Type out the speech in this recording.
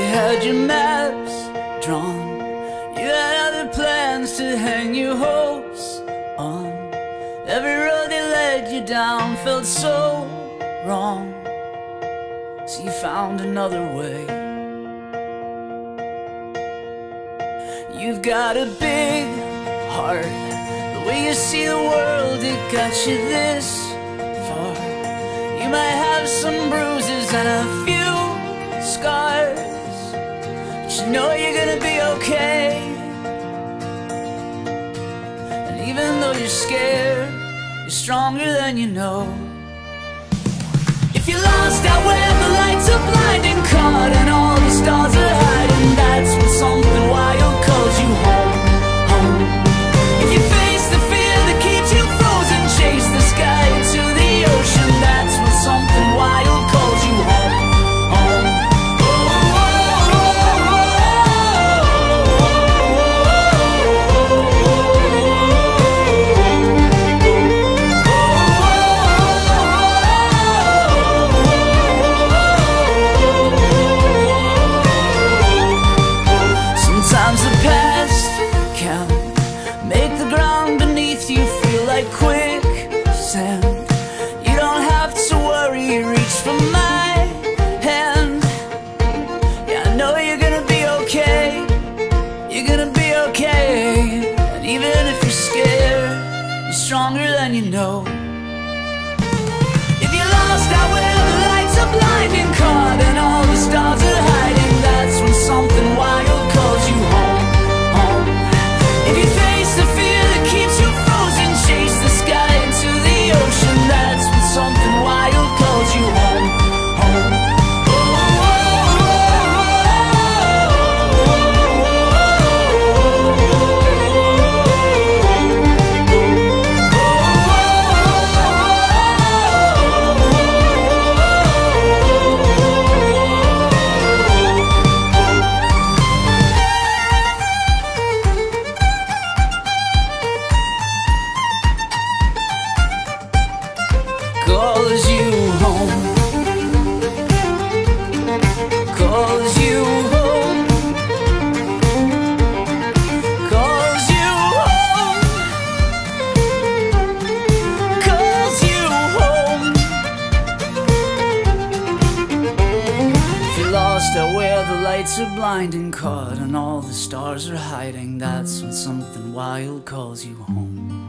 had your maps drawn. You had other plans to hang your hopes on. Every road they led you down felt so wrong. So you found another way. You've got a big heart. The way you see the world, it got you this far. You might have some bruises and a few know you're gonna be okay. And even though you're scared, you're stronger than you know. If you're lost out where the lights are blinding, caught and all the stars are quicksand. You don't have to worry, reach for my hand. Yeah, I know you're gonna be okay. You're gonna be okay. And even if you're scared, you're stronger than you know. If you're lost out where the lights are blinding, caught and all the lights are blinding, caught and all the stars are hiding, that's when something wild calls you home.